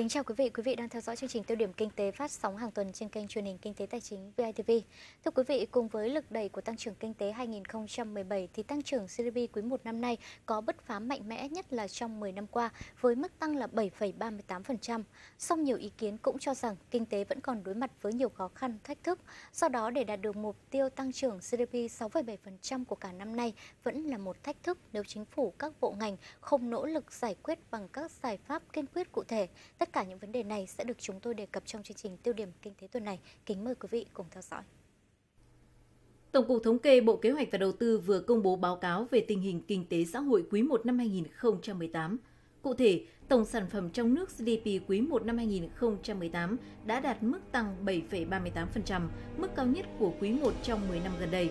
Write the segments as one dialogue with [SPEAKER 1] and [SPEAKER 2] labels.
[SPEAKER 1] Kính chào quý vị, quý vị đang theo dõi chương trình tiêu điểm kinh tế phát sóng hàng tuần trên kênh truyền hình Kinh tế Tài chính VITV. Thưa quý vị, cùng với lực đẩy của tăng trưởng kinh tế 2017 thì tăng trưởng GDP quý 1 năm nay có bứt phá mạnh mẽ nhất là trong 10 năm qua với mức tăng là 7,38%. Song nhiều ý kiến cũng cho rằng kinh tế vẫn còn đối mặt với nhiều khó khăn, thách thức. Do đó để đạt được mục tiêu tăng trưởng GDP 6,7% của cả năm nay vẫn là một thách thức nếu chính phủ các bộ ngành không nỗ lực giải quyết bằng các giải pháp kiên quyết cụ thể. Tất Tất cả những vấn đề này sẽ được chúng tôi đề cập trong chương trình tiêu điểm kinh tế tuần này. Kính mời quý vị cùng theo dõi.
[SPEAKER 2] Tổng cục Thống kê Bộ Kế hoạch và Đầu tư vừa công bố báo cáo về tình hình kinh tế xã hội quý 1 năm 2018. Cụ thể, tổng sản phẩm trong nước GDP quý 1 năm 2018 đã đạt mức tăng 7,38%, mức cao nhất của quý 1 trong 10 năm gần đây.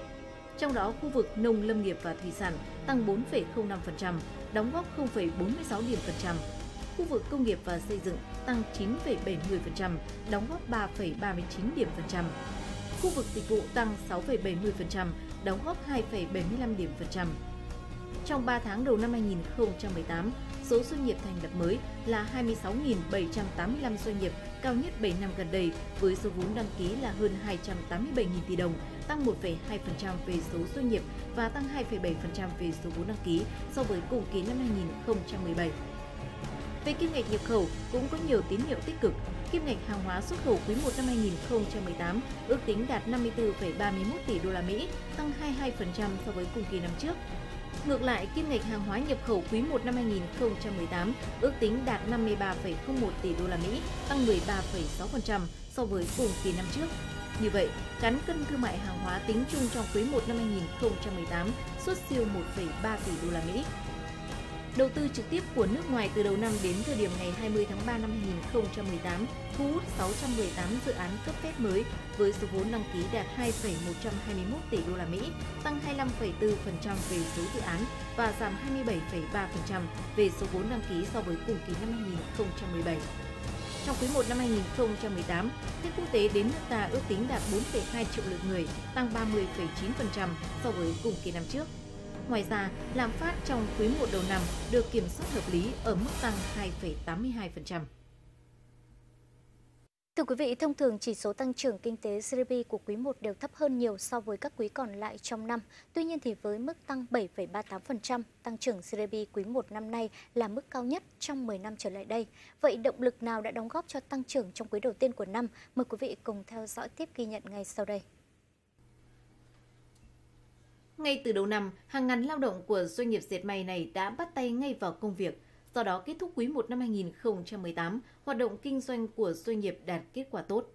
[SPEAKER 2] Trong đó, khu vực nông lâm nghiệp và thủy sản tăng 4,05%, đóng góp 0,46 điểm phần trăm, khu vực công nghiệp và xây dựng tăng 9,70%, đóng góp 3,39 điểm phần trăm. Khu vực dịch vụ tăng 6,70%, đóng góp 2,75 điểm phần trăm. Trong 3 tháng đầu năm 2018, số doanh nghiệp thành lập mới là 26.785 doanh nghiệp, cao nhất 7 năm gần đây, với số vốn đăng ký là hơn 287.000 tỷ đồng, tăng 1,2% về số doanh nghiệp và tăng 2,7% về số vốn đăng ký so với cùng kỳ năm 2017. Về kim ngạch nhập khẩu cũng có nhiều tín hiệu tích cực. Kim ngạch hàng hóa xuất khẩu quý 1 năm 2018 ước tính đạt 54,31 tỷ đô la Mỹ, tăng 22% so với cùng kỳ năm trước. Ngược lại, kim ngạch hàng hóa nhập khẩu quý 1 năm 2018 ước tính đạt 53,01 tỷ đô la Mỹ, tăng 13,6% so với cùng kỳ năm trước. Như vậy, cán cân thương mại hàng hóa tính chung trong quý 1 năm 2018 xuất siêu 1,3 tỷ đô la Mỹ, Đầu tư trực tiếp của nước ngoài từ đầu năm đến thời điểm ngày 20 tháng 3 năm 2018 thu hút 618 dự án cấp phép mới với số vốn đăng ký đạt 2,121 tỷ đô la Mỹ, tăng 25,4% về số dự án và giảm 27,3% về số vốn đăng ký so với cùng kỳ năm 2017. Trong quý 1 năm 2018, khách quốc tế đến nước ta ước tính đạt 4,2 triệu lượt người, tăng 30,9% so với cùng kỳ năm trước. Ngoài ra, lạm phát trong quý 1 đầu năm được kiểm soát hợp lý ở mức tăng 2,82%.
[SPEAKER 1] Thưa quý vị, thông thường chỉ số tăng trưởng kinh tế GDP của quý 1 đều thấp hơn nhiều so với các quý còn lại trong năm. Tuy nhiên thì với mức tăng 7,38%, tăng trưởng GDP quý 1 năm nay là mức cao nhất trong 10 năm trở lại đây. Vậy động lực nào đã đóng góp cho tăng trưởng trong quý đầu tiên của năm? Mời quý vị cùng theo dõi tiếp ghi nhận ngay sau đây.
[SPEAKER 2] Ngay từ đầu năm, hàng ngàn lao động của doanh nghiệp dệt may này đã bắt tay ngay vào công việc. Do đó, kết thúc quý 1 năm 2018, hoạt động kinh doanh của doanh nghiệp đạt kết quả tốt.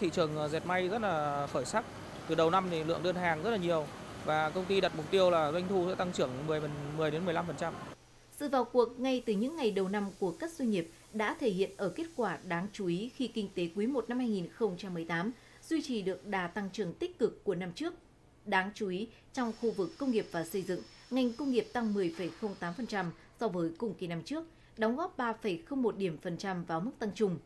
[SPEAKER 3] Thị trường ờ, dệt may rất là khởi sắc. Từ đầu năm thì lượng đơn hàng rất là nhiều và công ty đặt mục tiêu là doanh thu sẽ tăng trưởng 10 10 đến 15%.
[SPEAKER 2] Sự vào cuộc ngay từ những ngày đầu năm của các doanh nghiệp đã thể hiện ở kết quả đáng chú ý khi kinh tế quý 1 năm 2018 duy trì được đà tăng trưởng tích cực của năm trước Đáng chú ý, trong khu vực công nghiệp và xây dựng, ngành công nghiệp tăng 10,08% so với cùng kỳ năm trước, đóng góp 3,01 điểm phần trăm vào mức tăng chung.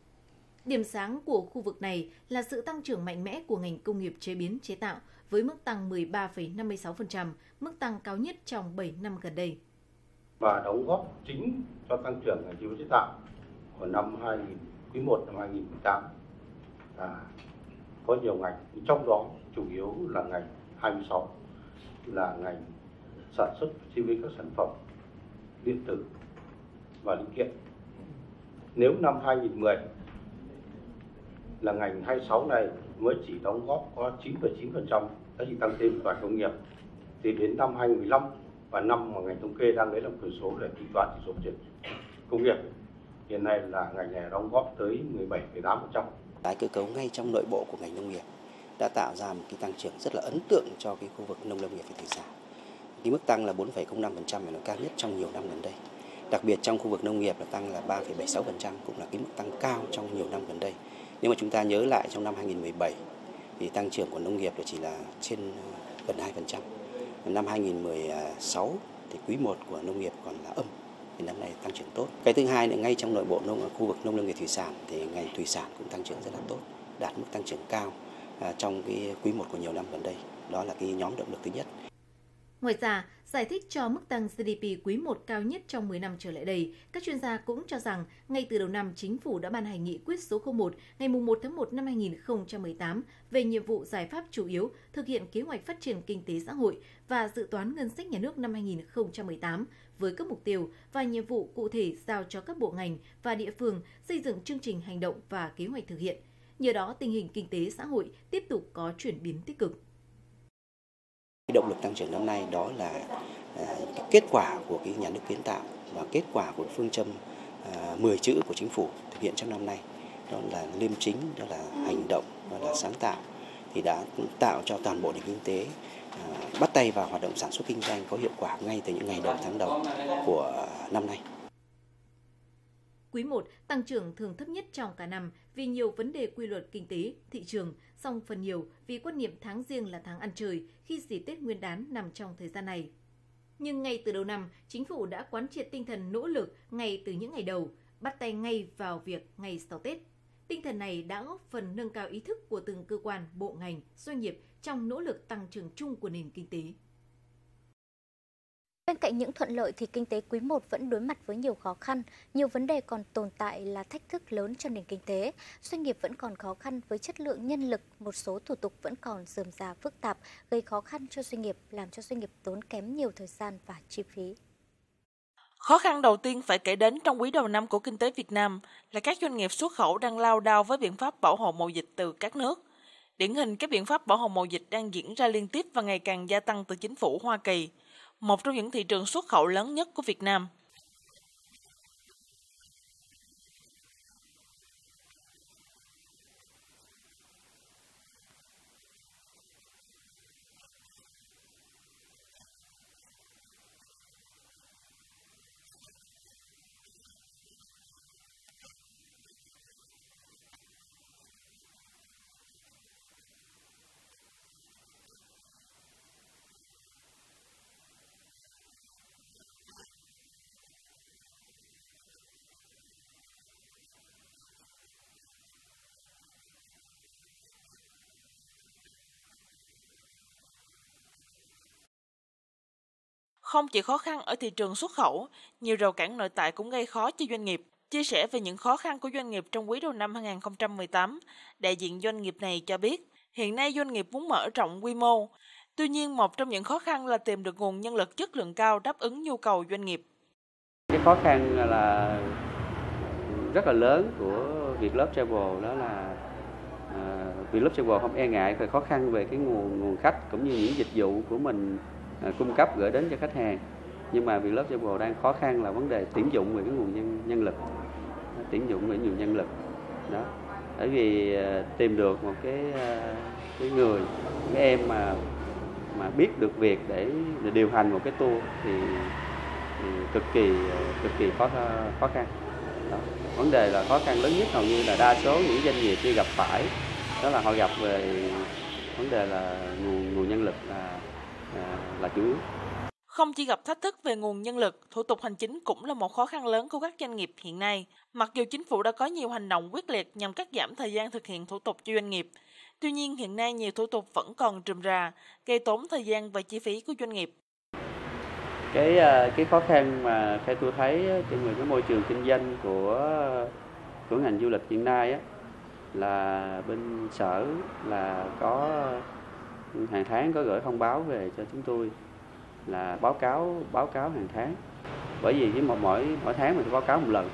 [SPEAKER 2] Điểm sáng của khu vực này là sự tăng trưởng mạnh mẽ của ngành công nghiệp chế biến chế tạo với mức tăng 13,56%, mức tăng cao nhất trong 7 năm gần đây.
[SPEAKER 4] Và đóng góp chính cho tăng trưởng ngành chế biến chế tạo của năm 2000, quý 1 năm 2018 là có nhiều ngành, trong đó chủ yếu là ngành 26 là ngành sản xuất chế biến các sản phẩm điện tử và linh kiện. Nếu năm 2010 là ngành 26 này mới chỉ đóng góp có 9,9% giá trị tăng thêm toàn công nghiệp thì đến năm 2015 và năm mà ngành thống kê đang lấy làm quyền số để tính toán chỉ số phát triển công nghiệp hiện nay là ngành này đóng góp tới 17,8%.
[SPEAKER 5] Tái cơ cấu ngay trong nội bộ của ngành nông nghiệp đã tạo ra một cái tăng trưởng rất là ấn tượng cho cái khu vực nông lâm nghiệp và thủy sản. Cái mức tăng là 4,05% là nó cao nhất trong nhiều năm gần đây. Đặc biệt trong khu vực nông nghiệp là tăng là 3,76% cũng là cái mức tăng cao trong nhiều năm gần đây. Nếu mà chúng ta nhớ lại trong năm 2017 thì tăng trưởng của nông nghiệp là chỉ là trên ờ, gần 2%. Năm 2016 thì quý 1 của nông nghiệp còn là âm thì năm nay tăng trưởng tốt. Cái thứ hai là ngay trong nội bộ nông khu vực nông lâm nghiệp thủy sản thì ngành thủy sản cũng tăng trưởng rất là tốt, đạt mức tăng trưởng cao À, trong cái quý 1 của nhiều năm gần đây. Đó là cái nhóm động lực thứ nhất.
[SPEAKER 2] Ngoài ra, giải thích cho mức tăng GDP quý 1 cao nhất trong 10 năm trở lại đây, các chuyên gia cũng cho rằng ngay từ đầu năm chính phủ đã ban hành nghị quyết số 01 ngày 1 tháng 1 năm 2018 về nhiệm vụ giải pháp chủ yếu thực hiện kế hoạch phát triển kinh tế xã hội và dự toán ngân sách nhà nước năm 2018 với các mục tiêu và nhiệm vụ cụ thể giao cho các bộ ngành và địa phương xây dựng chương trình hành động và kế hoạch thực hiện. Nhờ đó, tình hình kinh tế xã hội tiếp tục có chuyển biến tích cực.
[SPEAKER 5] Động lực tăng trưởng năm nay đó là à, kết quả của cái nhà nước kiến tạo và kết quả của phương châm à, 10 chữ của chính phủ thực hiện trong năm nay đó là liêm chính, đó là hành động, đó là sáng tạo thì đã tạo cho toàn bộ nền kinh tế à, bắt tay vào hoạt động sản xuất kinh doanh có hiệu quả ngay từ những ngày đầu tháng đầu của năm nay.
[SPEAKER 2] Quý 1 tăng trưởng thường thấp nhất trong cả năm vì nhiều vấn đề quy luật kinh tế, thị trường, song phần nhiều vì quan niệm tháng riêng là tháng ăn chơi khi dịp Tết Nguyên đán nằm trong thời gian này. Nhưng ngay từ đầu năm, chính phủ đã quán triệt tinh thần nỗ lực ngay từ những ngày đầu, bắt tay ngay vào việc ngày sau Tết. Tinh thần này đã góp phần nâng cao ý thức của từng cơ quan, bộ ngành, doanh nghiệp trong nỗ lực tăng trưởng chung của nền kinh tế.
[SPEAKER 1] Bên cạnh những thuận lợi thì kinh tế quý 1 vẫn đối mặt với nhiều khó khăn, nhiều vấn đề còn tồn tại là thách thức lớn cho nền kinh tế. Doanh nghiệp vẫn còn khó khăn với chất lượng nhân lực, một số thủ tục vẫn còn dườm già phức tạp, gây khó khăn cho doanh nghiệp, làm cho doanh nghiệp tốn kém nhiều thời gian và chi phí.
[SPEAKER 6] Khó khăn đầu tiên phải kể đến trong quý đầu năm của kinh tế Việt Nam là các doanh nghiệp xuất khẩu đang lao đao với biện pháp bảo hộ mậu dịch từ các nước. Điển hình các biện pháp bảo hộ mậu dịch đang diễn ra liên tiếp và ngày càng gia tăng từ chính phủ Hoa Kỳ – một trong những thị trường xuất khẩu lớn nhất của Việt Nam. Không chỉ khó khăn ở thị trường xuất khẩu, nhiều rào cản nội tại cũng gây khó cho doanh nghiệp. Chia sẻ về những khó khăn của doanh nghiệp trong quý đầu năm 2018, đại diện doanh nghiệp này cho biết, hiện nay doanh nghiệp muốn mở rộng quy mô. Tuy nhiên, một trong những khó khăn là tìm được nguồn nhân lực chất lượng cao đáp ứng nhu cầu doanh nghiệp.
[SPEAKER 7] Cái khó khăn là rất là lớn của Vietlove Travel đó là ờ, uh, Vietlove Travel không e ngại về khó khăn về cái nguồn nguồn khách cũng như những dịch vụ của mình À, cung cấp gửi đến cho khách hàng. Nhưng mà Vietlove Travel đang khó khăn là vấn đề tuyển dụng về cái nguồn nhân nhân lực. À, tuyển dụng về nhiều nhân lực. Đó. Bởi vì à, tìm được một cái cái người cái em mà mà biết được việc để, để điều hành một cái tour thì, thì cực kỳ cực kỳ khó khó khăn. Đó. vấn đề là khó khăn lớn nhất hầu như là đa số những doanh nghiệp khi gặp phải đó là họ gặp về vấn đề là nguồn nguồn nhân lực là là chủ yếu.
[SPEAKER 6] Không chỉ gặp thách thức về nguồn nhân lực, thủ tục hành chính cũng là một khó khăn lớn của các doanh nghiệp hiện nay. Mặc dù chính phủ đã có nhiều hành động quyết liệt nhằm cắt giảm thời gian thực hiện thủ tục cho doanh nghiệp, tuy nhiên hiện nay nhiều thủ tục vẫn còn trùm rà, gây tốn thời gian và chi phí của doanh nghiệp.
[SPEAKER 7] Cái à, cái khó khăn mà theo tôi thấy trong cái môi trường kinh doanh của của ngành du lịch hiện nay á là bên sở là có hàng tháng có gửi thông báo về cho chúng tôi là báo cáo báo cáo hàng tháng. Bởi vì với một mỗi mỗi tháng mình phải báo cáo một lần.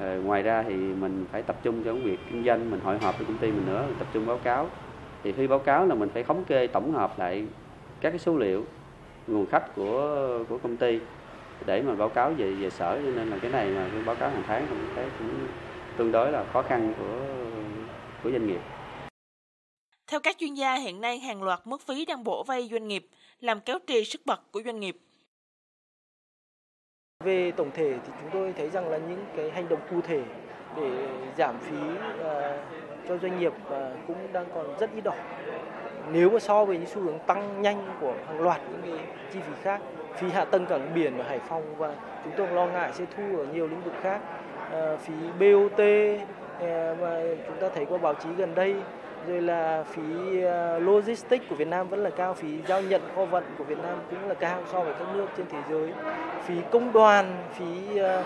[SPEAKER 7] À, ngoài ra thì mình phải tập trung cho việc kinh doanh mình hội họp với công ty mình nữa tập trung báo cáo. Thì khi báo cáo là mình phải thống kê tổng hợp lại các cái số liệu nguồn khách của của công ty để mà báo cáo về về sở. Cho nên là cái này mà báo cáo hàng tháng cũng thấy cũng tương đối là khó khăn của của doanh nghiệp
[SPEAKER 6] theo các chuyên gia, hiện nay hàng loạt mức phí đang bổ vay doanh nghiệp, làm kéo trì sức bật của doanh nghiệp.
[SPEAKER 8] Về tổng thể thì chúng tôi thấy rằng là những cái hành động cụ thể để giảm phí ờ, cho doanh nghiệp ờ, cũng đang còn rất ít ỏi. Nếu mà so với những xu hướng tăng nhanh của hàng loạt những cái chi phí khác, phí hạ tầng cảng biển ở Hải Phòng và chúng tôi lo ngại sẽ thu ở nhiều lĩnh vực khác, ờ, phí BOT mà chúng ta thấy qua báo chí gần đây rồi là phí ờ, logistics của Việt Nam vẫn là cao, phí giao nhận kho vận của Việt Nam cũng là cao so với các nước trên thế giới. Phí công đoàn, phí ờ,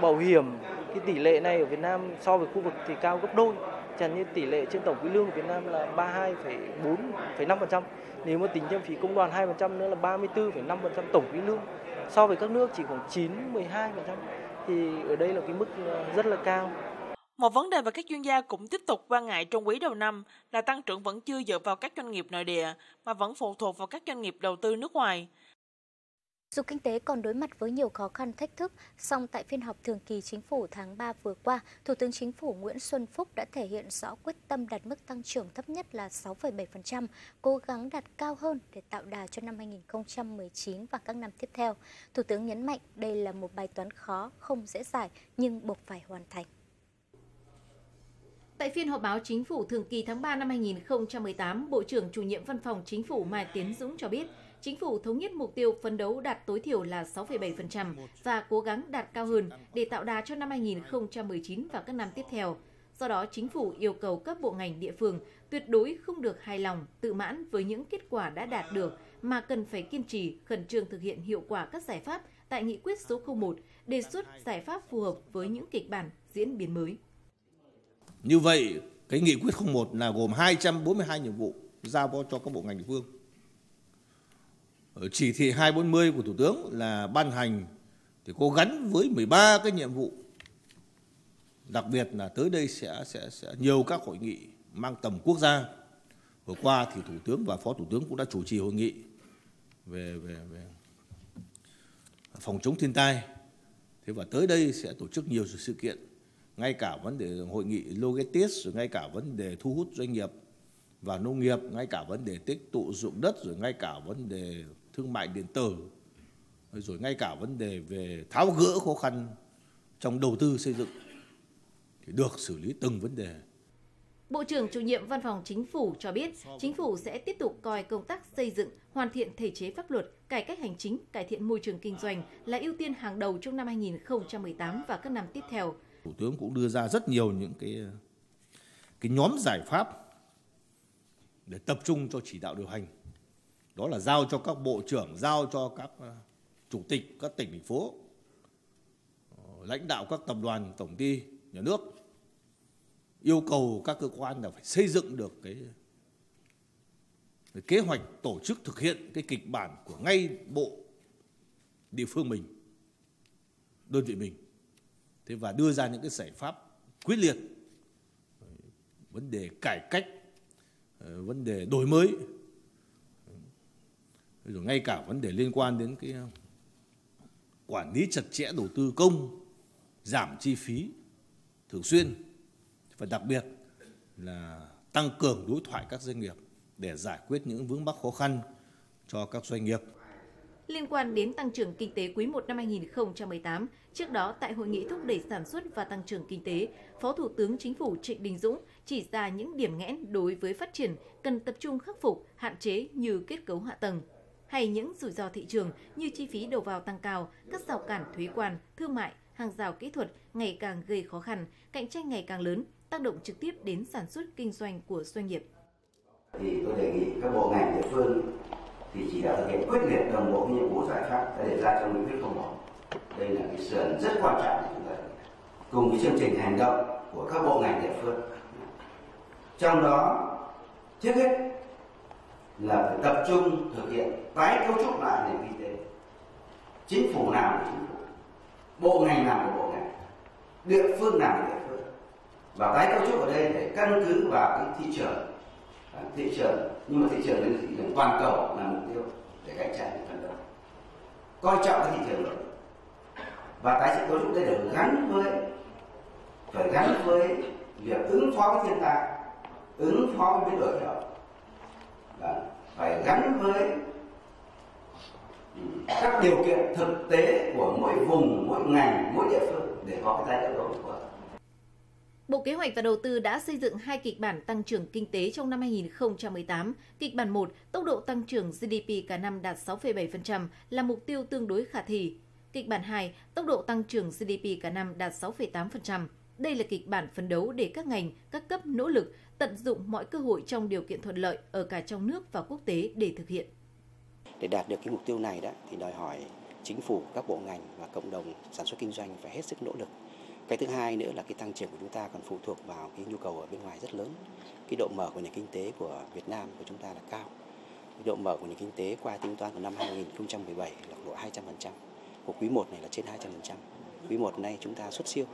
[SPEAKER 8] bảo hiểm, cái tỷ lệ này ở Việt Nam so với khu vực thì cao gấp đôi. Chẳng như tỷ lệ trên tổng quỹ lương của Việt Nam là 32,4,5%. Nếu mà tính thêm phí công đoàn 2% nữa là 34,5% tổng quỹ lương. So với các nước chỉ khoảng 9, 12% thì ở đây là cái mức ờ, rất là cao.
[SPEAKER 6] Một vấn đề mà các chuyên gia cũng tiếp tục quan ngại trong quý đầu năm là tăng trưởng vẫn chưa dựa vào các doanh nghiệp nội địa mà vẫn phụ thuộc vào các doanh nghiệp đầu tư nước ngoài.
[SPEAKER 1] Dù kinh tế còn đối mặt với nhiều khó khăn thách thức, song tại phiên họp thường kỳ chính phủ tháng 3 vừa qua, Thủ tướng Chính phủ Nguyễn Xuân Phúc đã thể hiện rõ quyết tâm đạt mức tăng trưởng thấp nhất là 6,7%, cố gắng đạt cao hơn để tạo đà cho năm 2019 và các năm tiếp theo. Thủ tướng nhấn mạnh đây là một bài toán khó, không dễ giải nhưng buộc phải hoàn thành.
[SPEAKER 2] Tại phiên họp báo chính phủ thường kỳ tháng 3 năm 2018, Bộ trưởng chủ nhiệm văn phòng chính phủ Mai Tiến Dũng cho biết, chính phủ thống nhất mục tiêu phấn đấu đạt tối thiểu là 6,7% và cố gắng đạt cao hơn để tạo đà cho năm 2019 và các năm tiếp theo. Do đó, chính phủ yêu cầu các bộ ngành địa phương tuyệt đối không được hài lòng, tự mãn với những kết quả đã đạt được mà cần phải kiên trì, khẩn trương thực hiện hiệu quả các giải pháp tại nghị quyết số 01, đề xuất giải pháp phù hợp với những kịch bản diễn biến mới.
[SPEAKER 9] Như vậy, cái nghị quyết 01 là gồm 242 nhiệm vụ giao cho các bộ ngành địa phương. Ở chỉ thị 240 của Thủ tướng là ban hành thì có gắn với 13 cái nhiệm vụ. Đặc biệt là tới đây sẽ sẽ sẽ nhiều các hội nghị mang tầm quốc gia. Vừa qua thì Thủ tướng và Phó Thủ tướng cũng đã chủ trì hội nghị về về về phòng chống thiên tai. Thế và tới đây sẽ tổ chức nhiều sự kiện ngay cả vấn đề hội nghị logistics rồi ngay cả vấn đề thu hút doanh nghiệp và nông nghiệp ngay cả vấn đề tích tụ dụng đất rồi ngay cả vấn đề thương mại điện tử rồi ngay cả vấn đề về tháo gỡ khó khăn trong đầu tư xây dựng thì được xử lý từng vấn đề
[SPEAKER 2] Bộ trưởng chủ nhiệm Văn phòng Chính phủ cho biết, Chính phủ sẽ tiếp tục coi công tác xây dựng, hoàn thiện thể chế pháp luật, cải cách hành chính, cải thiện môi trường kinh doanh là ưu tiên hàng đầu trong năm 2018 và các năm tiếp theo.
[SPEAKER 9] Thủ tướng cũng đưa ra rất nhiều những cái cái nhóm giải pháp để tập trung cho chỉ đạo điều hành. Đó là giao cho các bộ trưởng, giao cho các ờ, chủ tịch các tỉnh thành phố, ờ, lãnh đạo các tập đoàn, tổng ty nhà nước yêu cầu các cơ quan là phải xây dựng được cái, cái kế hoạch tổ chức thực hiện cái kịch bản của ngay bộ địa phương mình, đơn vị mình thế và đưa ra những cái giải pháp quyết liệt. Vấn đề cải cách ờ, vấn đề đổi mới. Rồi ngay cả vấn đề liên quan đến cái ờ, quản lý chặt chẽ đầu tư công, giảm chi phí thường xuyên. Và đặc biệt là tăng cường đối thoại các doanh nghiệp để giải quyết những vướng mắc khó khăn cho các doanh nghiệp
[SPEAKER 2] liên quan đến tăng trưởng kinh tế quý 1 năm 2018. Trước đó, tại hội nghị thúc đẩy sản xuất và tăng trưởng kinh tế, Phó Thủ tướng Chính phủ Trịnh Đình Dũng chỉ ra những điểm nghẽn đối với phát triển cần tập trung khắc phục, hạn chế như kết cấu hạ tầng hay những rủi ro thị trường như chi phí đầu vào tăng cao, các rào cản thuế quan, thương mại, hàng rào kỹ thuật ngày càng gây khó khăn, cạnh tranh ngày càng lớn, tác động trực tiếp đến sản xuất kinh doanh của doanh nghiệp.
[SPEAKER 10] Thì tôi đề nghị các bộ ngành địa phương thì chỉ đạo thực hiện quyết liệt đồng bộ nhiệm vụ giải pháp đã đề ra trong nghị quyết không một đây là cái sườn rất quan trọng của chúng ta cùng với chương trình hành động của các bộ ngành địa phương. Trong đó, trước hết là phải tập trung thực hiện tái cấu trúc lại nền kinh tế. Chính phủ nào của chính phủ? Bộ ngành nào của bộ ngành? Địa phương nào của địa phương? Và tái cấu trúc ở đây để căn cứ vào cái thị trường thị trường. Nhưng mà thị trường lên thị trường toàn cầu là mục tiêu để cạnh tranh phấn đấu coi trọng cái thị trường đó và tái sự cấu trúc đây được gắn với, phải gắn với việc ứng phó với thiên tai, ứng phó với biến đổi khí hậu. Phải gắn với ừ, các điều kiện thực tế của mỗi vùng, mỗi ngành, mỗi địa phương để có cái giai đoạn cấu của
[SPEAKER 2] Bộ Kế hoạch và Đầu tư đã xây dựng hai kịch bản tăng trưởng kinh tế trong năm 2018. Kịch bản 1, tốc độ tăng trưởng GDP cả năm đạt 6,7% là mục tiêu tương đối khả thi. Kịch bản 2, tốc độ tăng trưởng GDP cả năm đạt 6,8%. Đây là kịch bản phấn đấu để các ngành, các cấp nỗ lực tận dụng mọi cơ hội trong điều kiện thuận lợi ở cả trong nước và quốc tế để thực hiện.
[SPEAKER 5] Để đạt được cái mục tiêu này đó thì đòi hỏi chính phủ, các bộ ngành và cộng đồng sản xuất kinh doanh phải hết sức nỗ lực. Cái thứ hai nữa là cái tăng trưởng của chúng ta còn phụ thuộc vào cái nhu cầu ở bên ngoài rất lớn. Cái độ mở của nền kinh tế của Việt Nam của chúng ta là cao. Cái độ mở của nền kinh tế qua tính toán của năm 2017 là độ 200%. Của quý 1 này là trên 200%. Quý 1 nay chúng ta xuất siêu.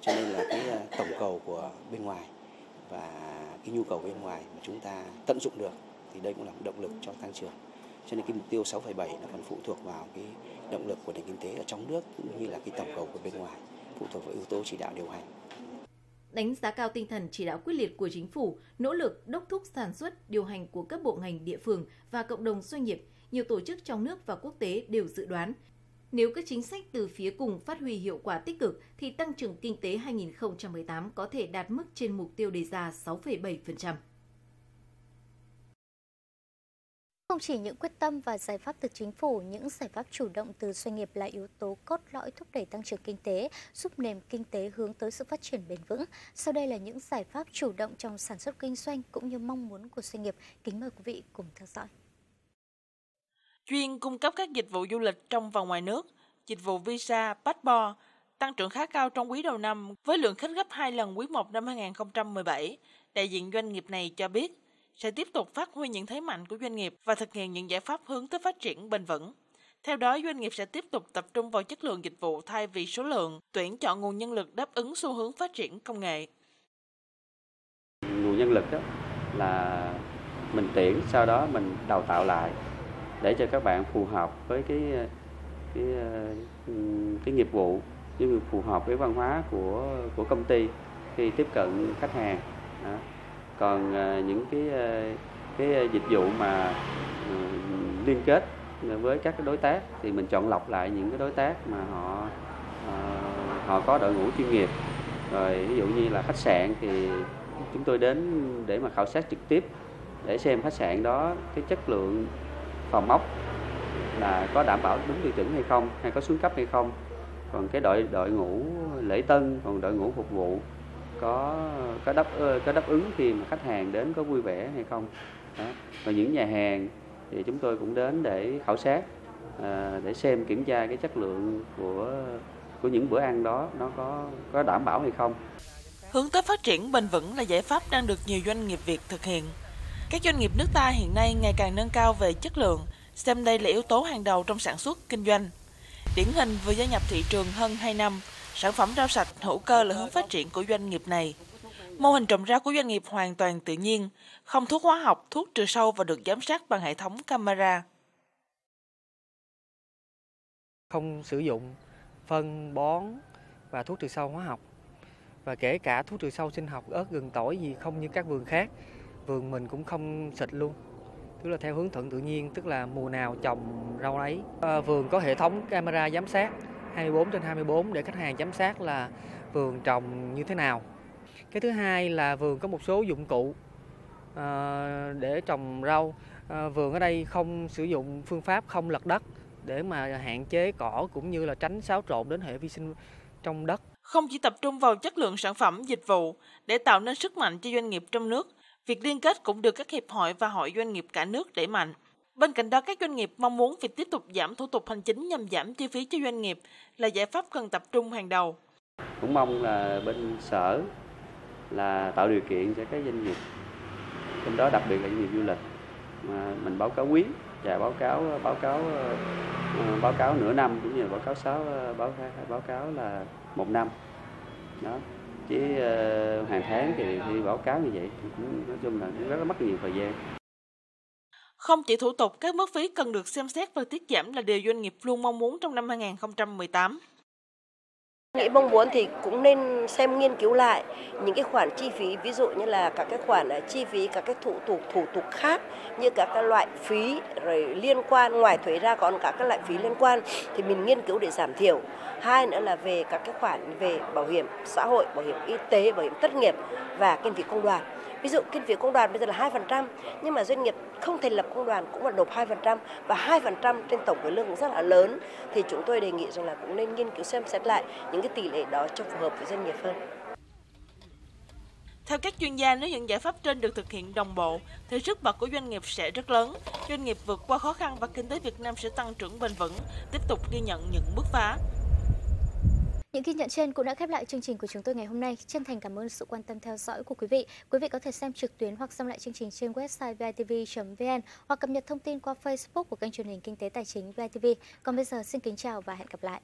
[SPEAKER 5] Cho nên là cái ờ, tổng cầu của bên ngoài và cái nhu cầu bên ngoài mà chúng ta tận dụng được thì đây cũng là một động lực cho tăng trưởng cho nên cái mục tiêu 6,7 nó còn phụ thuộc vào cái động lực của nền kinh tế ở trong nước cũng như là cái tổng cầu của bên ngoài phụ thuộc vào yếu tố chỉ đạo điều hành
[SPEAKER 2] đánh giá cao tinh thần chỉ đạo quyết liệt của chính phủ, nỗ lực đốc thúc sản xuất, điều hành của các bộ ngành địa phương và cộng đồng doanh nghiệp, nhiều tổ chức trong nước và quốc tế đều dự đoán nếu các chính sách từ phía cùng phát huy hiệu quả tích cực thì tăng trưởng kinh tế 2018 có thể đạt mức trên mục tiêu đề ra 6,7%.
[SPEAKER 1] Không chỉ những quyết tâm và giải pháp từ chính phủ, những giải pháp chủ động từ doanh nghiệp là yếu tố cốt lõi thúc đẩy tăng trưởng kinh tế, giúp nền kinh tế hướng tới sự phát triển bền vững. Sau đây là những giải pháp chủ động trong sản xuất kinh doanh cũng như mong muốn của doanh nghiệp. Kính mời quý vị cùng theo dõi.
[SPEAKER 6] Chuyên cung cấp các dịch vụ du lịch trong và ngoài nước, dịch vụ visa, passport, tăng trưởng khá cao trong quý đầu năm với lượng khách gấp 2 lần quý 1 năm 2017. Đại diện doanh nghiệp này cho biết, sẽ tiếp tục phát huy những thế mạnh của doanh nghiệp và thực hiện những giải pháp hướng tới phát triển bền vững. Theo đó, doanh nghiệp sẽ tiếp tục tập trung vào chất lượng dịch vụ thay vì số lượng, tuyển chọn nguồn nhân lực đáp ứng xu hướng phát triển công nghệ.
[SPEAKER 7] Nguồn nhân lực đó là mình tuyển, sau đó mình đào tạo lại để cho các bạn phù hợp với cái cái cái nghiệp vụ nhưng phù hợp với văn hóa của của công ty khi tiếp cận khách hàng. Đó còn à, những cái à, cái à, dịch vụ mà ừ, liên kết với các cái đối tác thì mình chọn lọc lại những cái đối tác mà họ họ có đội ngũ chuyên nghiệp. Rồi ví dụ như là khách sạn thì chúng tôi đến để mà khảo sát trực tiếp, để xem khách sạn đó cái chất lượng phòng ốc là có đảm bảo đúng tiêu chuẩn hay không, hay có xuống cấp hay không. Còn cái đội đội ngũ lễ tân, còn đội ngũ phục vụ có có đáp có đáp ứng khi mà khách hàng đến có vui vẻ hay không. Đó. và những nhà hàng thì chúng tôi cũng đến để khảo sát à, để xem kiểm tra cái chất lượng của của những bữa ăn đó nó có có đảm bảo hay không.
[SPEAKER 6] Hướng tới phát triển bền vững là giải pháp đang được nhiều doanh nghiệp Việt thực hiện. Các doanh nghiệp nước ta hiện nay ngày càng nâng cao về chất lượng xem đây là yếu tố hàng đầu trong sản xuất kinh doanh. Điển hình vừa gia nhập thị trường hơn 2 năm Sản phẩm rau sạch hữu cơ là hướng phát triển của doanh nghiệp này. Mô hình trồng rau của doanh nghiệp hoàn toàn tự nhiên, không thuốc hóa học, thuốc trừ sâu và được giám sát bằng hệ thống camera.
[SPEAKER 8] Không sử dụng phân bón và thuốc trừ sâu hóa học và kể cả thuốc trừ sâu sinh học ớt gừng tỏi gì không như các vườn khác vườn mình cũng không xịt luôn tức là theo hướng thuận tự nhiên tức là mùa nào trồng rau ấy à, vườn có hệ thống camera giám sát 24 trên 24 để khách hàng giám sát là vườn trồng như thế nào. Cái thứ hai là vườn có một số dụng cụ ờ, để trồng rau. Ờ, vườn ở đây không sử dụng phương pháp không lật đất để mà hạn chế cỏ cũng như là tránh xáo trộn đến hệ vi sinh trong đất.
[SPEAKER 6] Không chỉ tập trung vào chất lượng sản phẩm, dịch vụ để tạo nên sức mạnh cho doanh nghiệp trong nước, việc liên kết cũng được các hiệp hội và hội doanh nghiệp cả nước đẩy mạnh. Bên cạnh đó, các doanh nghiệp mong muốn việc tiếp tục giảm thủ tục hành chính nhằm giảm chi phí cho doanh nghiệp là giải pháp cần tập trung hàng đầu.
[SPEAKER 7] Cũng mong là bên sở là tạo điều kiện cho các doanh nghiệp, trong đó đặc biệt là doanh nghiệp du lịch mà mình báo cáo quý và báo cáo báo cáo ờ, báo cáo nửa năm cũng như là báo cáo sáu ờ, báo báo cáo là một năm đó chứ ờ, hàng tháng thì, thì báo cáo như vậy cũng nói chung là rất là mất nhiều thời gian
[SPEAKER 6] không chỉ thủ tục, các mức phí cần được xem xét và tiết giảm là điều doanh nghiệp luôn mong muốn trong năm 2018.
[SPEAKER 11] Nghĩ mong muốn thì cũng nên xem nghiên cứu lại những cái khoản chi phí ví dụ như là các cái khoản à, chi phí các cái thủ tục thủ tục khác như các cái loại phí rồi liên quan ngoài thuế ra còn cả các loại phí liên quan thì mình nghiên cứu để giảm thiểu. Hai nữa là về các cái khoản về bảo hiểm xã hội, bảo hiểm y tế, bảo hiểm thất nghiệp và kinh phí công đoàn Ví dụ kinh phí công đoàn bây giờ là 2%, nhưng mà doanh nghiệp không thành lập công đoàn cũng là nộp 2% và 2% trên tổng cái lương cũng rất là lớn thì chúng tôi đề nghị rằng là cũng nên nghiên cứu xem xét lại những cái tỷ lệ đó cho phù hợp với doanh nghiệp hơn.
[SPEAKER 6] Theo các chuyên gia, nếu những giải pháp trên được thực hiện đồng bộ, thì sức bật của doanh nghiệp sẽ rất lớn. Doanh nghiệp vượt qua khó khăn và kinh tế Việt Nam sẽ tăng trưởng bền vững, tiếp tục ghi nhận những bước phá.
[SPEAKER 1] Những ghi nhận trên cũng đã khép lại chương trình của chúng tôi ngày hôm nay. Chân thành cảm ơn sự quan tâm theo dõi của quý vị. Quý vị có thể xem trực tuyến hoặc xem lại chương trình trên website vitv.vn hoặc cập nhật thông tin qua Facebook của kênh truyền hình Kinh tế Tài chính VITV. Còn bây giờ xin kính chào và hẹn gặp lại.